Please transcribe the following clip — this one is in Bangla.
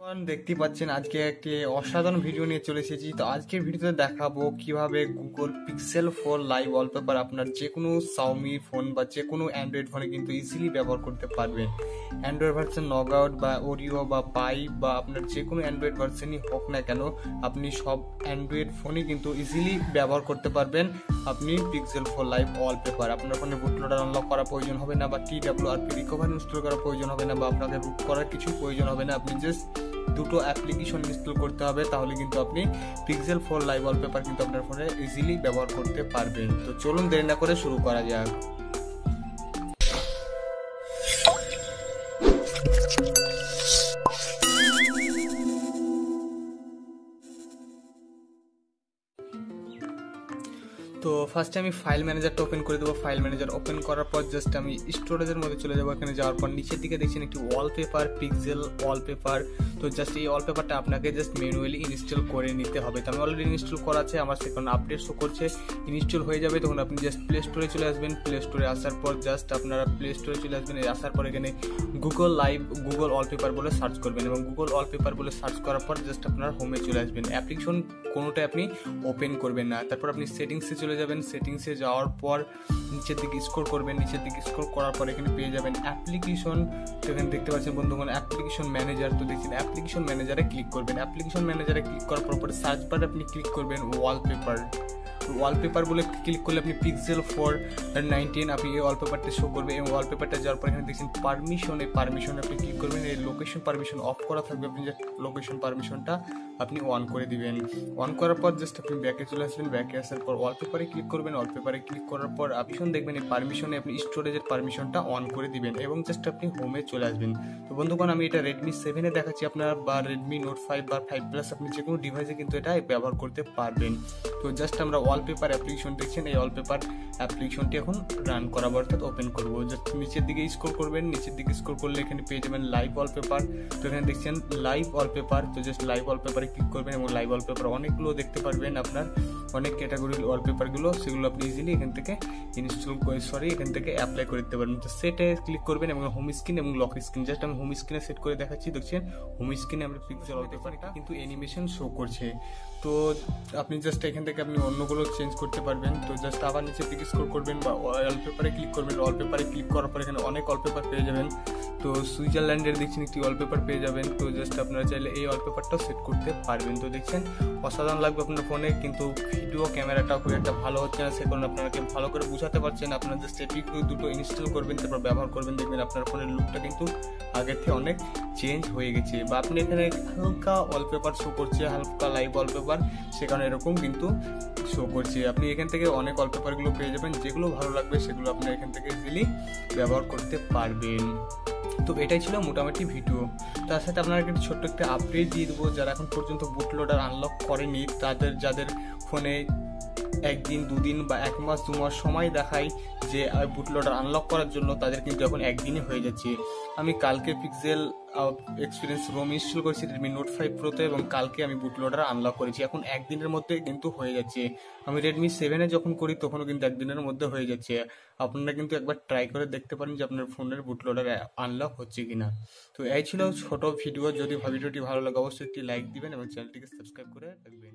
দেখতে পাচ্ছেন, আজকে একটি অসাধারণ ভিডিও নিয়ে চলে এসেছি। তো আজকের ভিডিওতে দেখাবো কীভাবে Google Pixel four live wallpaper আপনার যে কোনো সাউমি ফোন বা যে কোনো অ্যান্ড্রয়েড ফোনে কিন্তু ইজিলি ব্যবহার করতে পারবেন। অ্যান্ড্রয়েড ভার্সন নগ আউট বা ওরিও বা পাই বা আপনার যে কোনো অ্যান্ড্রয়েড ভার্সনই হোক না কেন, আপনি সব অ্যান্ড্রয়েড ফোনই কিন্তু ইজিলি ব্যবহার করতে পারবেন। আপনি পিক্সেল ফোর লাইভ ওয়ালপেপার আপনার ফোনে বুট লোডার আনলক করার প্রয়োজন হবে না বা T W R P recover install করার প্রয়োজন হবে না বা আপনাকে রুট করার কিছু প্রয়োজন হবে না, আপনি জাস্ট দুটো অ্যাপ্লিকেশন ইনস্টল করতে হবে, তাহলে কিন্তু আপনি পিক্সেল ফোর লাইভ ওয়ালপেপার কিন্তু আপনার ফোনে ইজিলি ব্যবহার করতে পারবেন। তো চলুন দেরি না করে শুরু করা যাক। তো ফার্স্টে আমি ফাইল ম্যানেজারটা ওপেন করে দেবো। ফাইল ম্যানেজার ওপেন করার পর জাস্ট আমি স্টোরেজের মধ্যে চলে যাব এখানে যাওয়ার পর। নিচের দিকে দেখছেন একটি ওয়ালপেপার পিক্সেল ওয়ালপেপার তো জাস্ট এই ওয়ালপেপারটা আপনাকে জাস্ট ম্যানুয়ালি ইনস্টল করে নিতে হবে। তো আমি অলরেডি ইনস্টল করা আছে, আমার সেখানে আপডেট শো করছে। ইনস্টল হয়ে যাবে, তখন আপনি জাস্ট প্লে স্টোরে চলে আসবেন। প্লে স্টোরে আসার পর জাস্ট আপনারা প্লে স্টোরে চলে আসবেন। আসার পর এখানে গুগল লাইভ গুগল ওয়ালপেপার বলে সার্চ করবেন এবং গুগল ওয়ালপেপার বলে সার্চ করার পর জাস্ট আপনার হোমে চলে আসবেন। অ্যাপ্লিকেশন কোনোটাই আপনি ওপেন করবেন না। তারপর আপনি সেটিংসে চলে যাবেন সেটিংসে যাওয়ার পর নিচের দিকে স্কোর করবেন, নিচের দিকে স্কোর করার পর এখানে পেয়ে যাবেন অ্যাপ্লিকেশন তো এখানে দেখতে পাচ্ছেন বন্ধুগণ অ্যাপ্লিকেশন ম্যানেজার তো দেখছেন অ্যাপ্লিকেশন ম্যানেজারে ক্লিক করবেন। অ্যাপ্লিকেশন ম্যানেজারে ক্লিক করার পর, পরে সার্চ বারে আপনি ক্লিক করবেন ওয়ালপেপার ওয়ালপেপার বলে ক্লিক করলে আপনি পিক্সেল ফোর নাইনটিন আপনি এই ওয়ালপেপারটা শো করবে এবং ওয়ালপেপারটা যাওয়ার পর এখানে দেখছেন পারমিশন এই পারমিশন আপনি ক্লিক করবেন, এই লোকেশন পারমিশন অফ করা থাকবে, আপনি যে লোকেশন পারমিশনটা আপনি অন করে দিবেন। অন করার পর জাস্ট আপনি ব্যাকে চলে আসবেন ব্যাকে আসার পর ওয়ালপেপারে ক্লিক করবেন ওয়ালপেপারে ক্লিক করার পর অপশন দেখবেন এই পারমিশনে আপনি স্টোরেজের পারমিশনটা অন করে দিবেন এবং জাস্ট আপনি হোমে চলে আসবেন। তো বন্ধুগণ, আমি এটা রেডমি সেভেনে দেখাচ্ছি, আপনার বা রেডমি নোট ফাইভ বা ফাইভ প্লাস আপনি যে কোনো ডিভাইসে কিন্তু এটা ব্যবহার করতে পারবেন। তো জাস্ট আমরা ওয়ালপেপার অ্যাপ্লিকেশন দেখছেন, এই ওয়ালপেপার অ্যাপ্লিকেশনটি এখন রান করাবো, অর্থাৎ ওপেন করব। জাস্ট নিচের দিকে স্কোর করবেন, নিচের দিকে স্কোর করলে এখানে পেয়ে যাবেন লাইভ ওয়ালপেপার তো এখানে দেখছেন লাইভ ওয়ালপেপার তো জাস্ট লাইভ ওয়ালপেপারে ক্লিক করবেন এবং লাইভ ওয়ালপেপার অনেকগুলো দেখতে পারবেন আপনার। অনেক ক্যাটাগরির ওয়ালপেপারগুলো সেগুলো আপনি ইজিলি এখান থেকে ইনস্টল করে সরি এখান থেকে অ্যাপ্লাই করে দিতে পারবেন। তো সেটে ক্লিক করবেন এবং হোম স্ক্রিন এবং লক স্ক্রিন জাস্ট আমি হোম স্ক্রিনে সেট করে দেখাচ্ছি দেখছেন? হোম স্ক্রিনে আমরা পিক্সেল ওয়ালপেপারটা কিন্তু অ্যানিমেশন শো করছে। তো আপনি জাস্ট এখান থেকে আপনি অন্যগুলো চেঞ্জ করতে পারবেন। তো জাস্ট আবার নিচে দিকে স্কোর করবেন বা ওয়ালপেপারে ক্লিক করবেন। ওয়ালপেপারে ক্লিক করার পর এখানে অনেক ওয়ালপেপার পেয়ে যাবেন। তো সুইজারল্যান্ডের দেখছেন একটি ওয়ালপেপার পেয়ে যাবেন। তো জাস্ট আপনারা চাইলে এই ওয়ালপেপারটাও সেট করতে পারবেন। তো দেখছেন? অসাধারণ লাগবে আপনার ফোনে কিন্তু ভিডিও ক্যামেরাটা খুব একটা ভালো হচ্ছে না সে কারণে আপনাকে ভালো করে বুঝাতে পারছেন আপনার জাস্ট এপিক দুটো ইনস্টল করবেন, তারপর ব্যবহার করবেন, দেখবেন আপনার ফোনের লুকটা কিন্তু আগের থেকে অনেক চেঞ্জ হয়ে গেছে বা আপনি এখানে হালকা ওয়ালপেপার শো করছে, হালকা লাইভ ওয়ালপেপার সেখানে এরকম কিন্তু শো করছে। আপনি এখান থেকে অনেক ওয়ালপেপারগুলো পেয়ে যাবেন, যেগুলো ভালো লাগবে সেগুলো আপনি এখান থেকে ইজিলি ব্যবহার করতে পারবেন। তো এটাই ছিল মোটামুটি ভিডিও তার সাথে আপনার একটা ছোট্ট একটা আপডেট দিয়ে দেবো। যারা এখন পর্যন্ত বুট লোডার আনলক করেনি, তাদের, যাদের ফোনে একদিন, দুদিন বা এক মাস, দু মাস সময় দেখায় যে বুট লোডার আনলক করার জন্য, তাদের কিন্তু এখন একদিনই হয়ে যাচ্ছে। আমি কালকে পিক্সেল এক্সপিরিয়েন্স রোম ইনস্টল করেছি রেডমি নোট ফাইভ প্রোতে এবং কালকে আমি বুট লোডার আনলক করেছি। এখন একদিনের মধ্যে কিন্তু হয়ে যাচ্ছে। আমি রেডমি সেভেনে যখন করি, তখনও কিন্তু একদিনের মধ্যে হয়ে যাচ্ছে। আপনারা কিন্তু একবার ট্রাই করে দেখতে পারেন যে আপনার ফোনের বুট লোডার আনলক হচ্ছে কিনা। তো এই ছিল ছোট ভিডিও যদি ভিডিওটি ভালো লাগে, অবশ্যই একটি লাইক দিবেন এবং চ্যানেলটিকে সাবস্ক্রাইব করে রাখবেন।